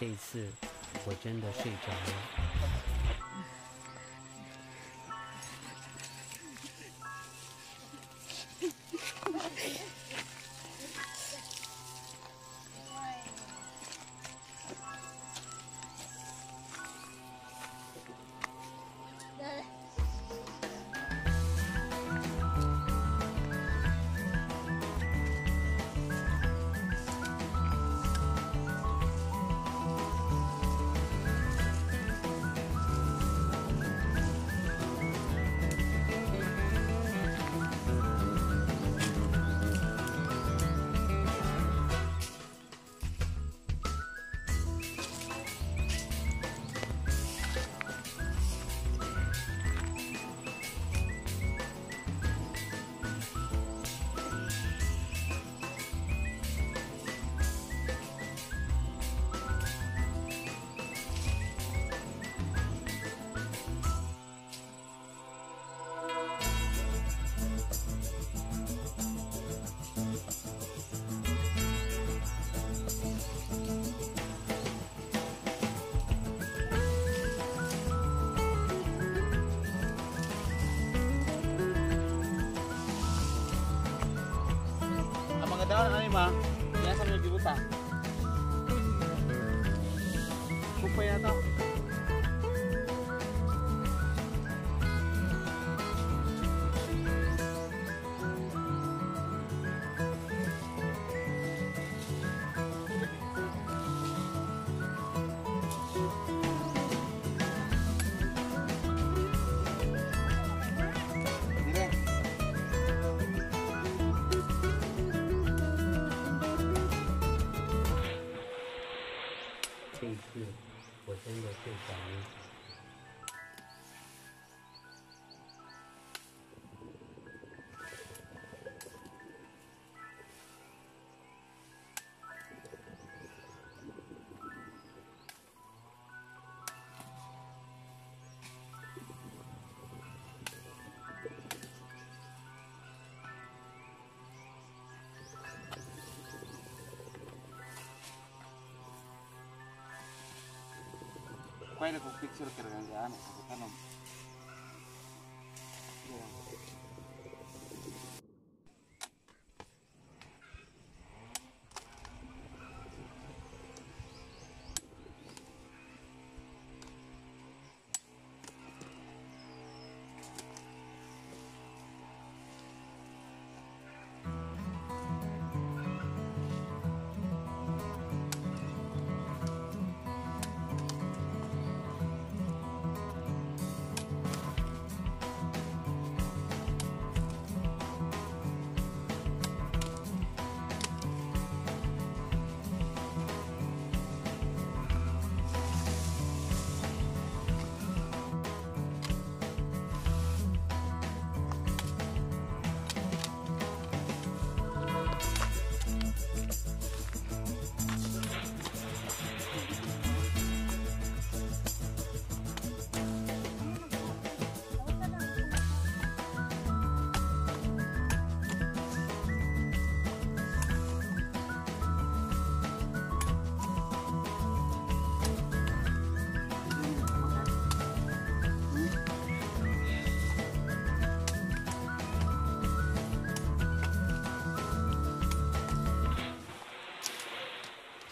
这一次我真的睡着了。memang dia sambil buta. kwa ile kufikisha ile kitu gani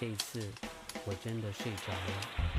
这一次我真的睡着了。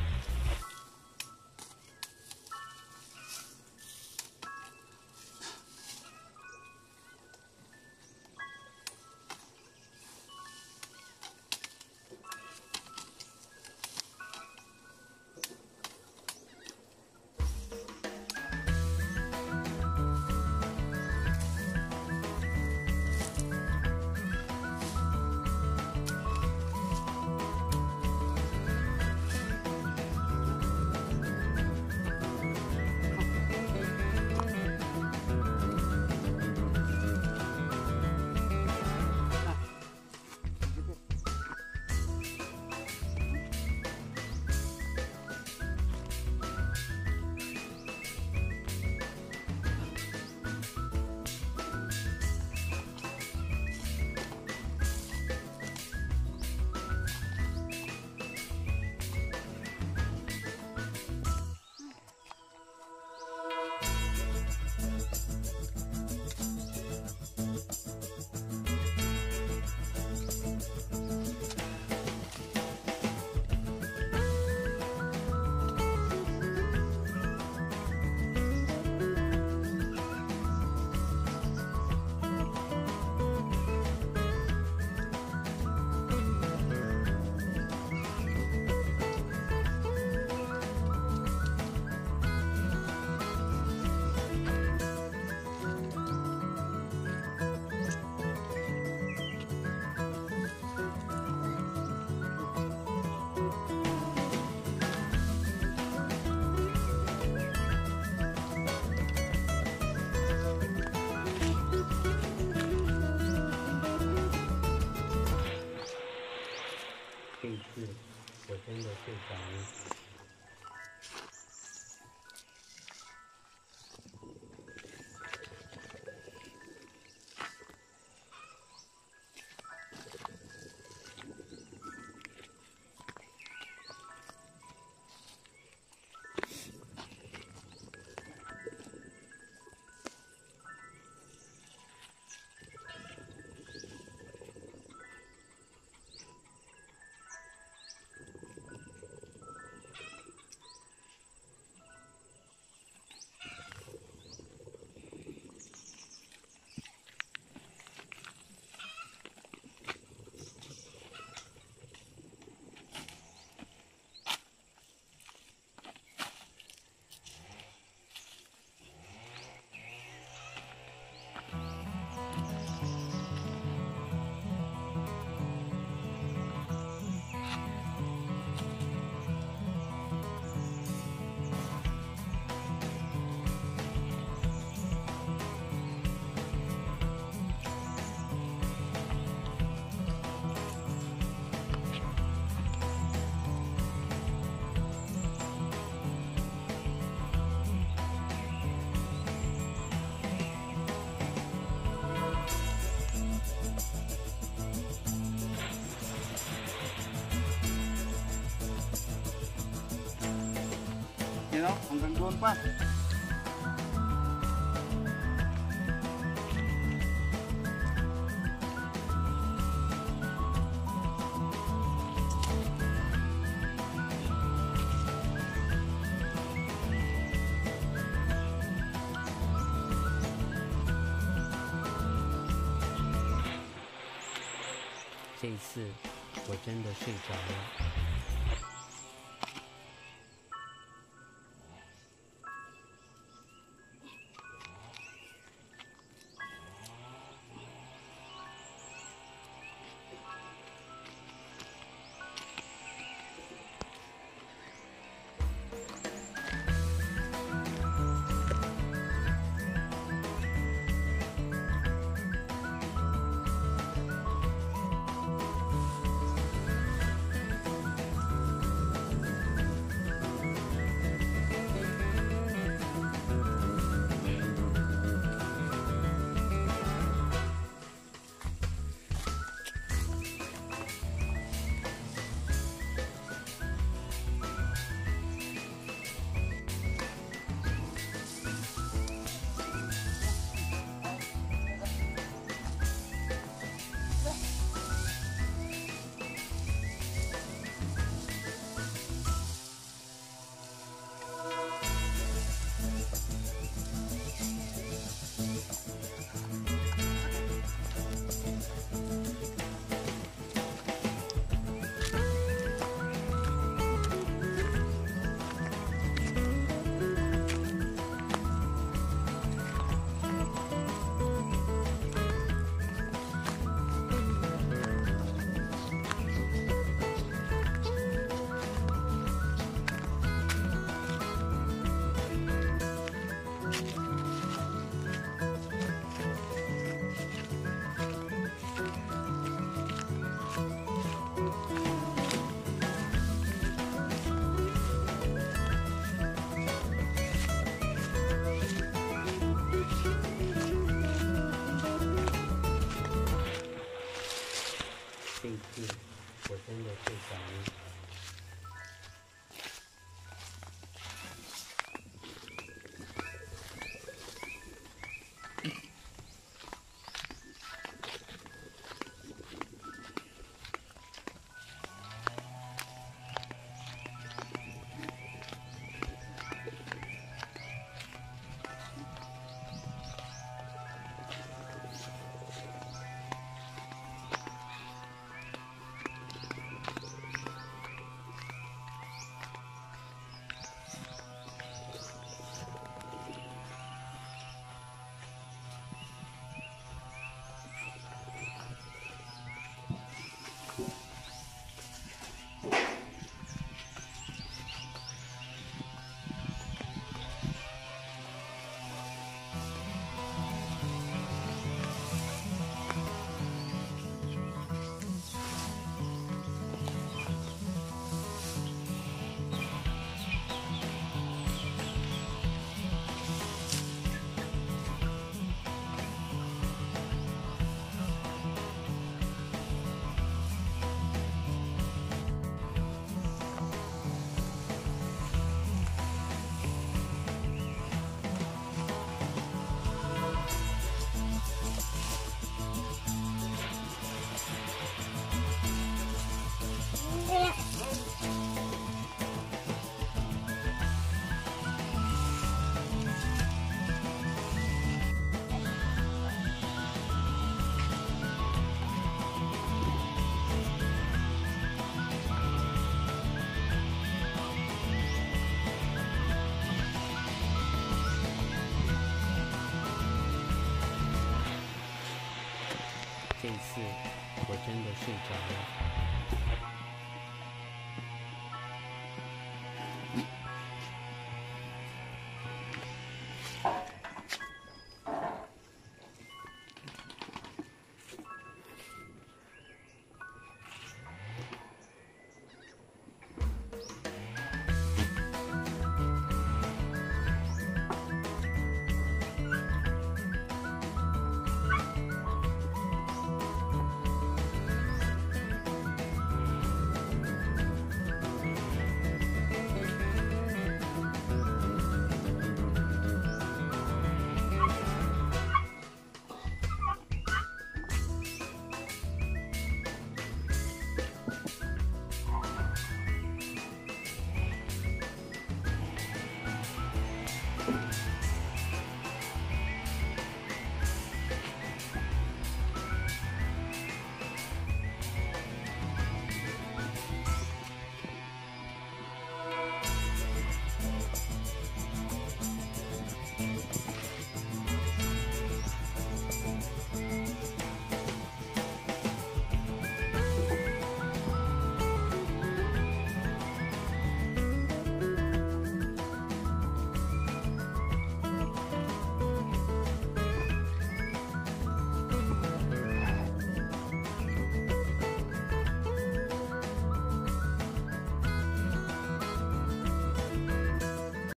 这一次我真的睡着了。最近我真的是想这。次我真的睡着了。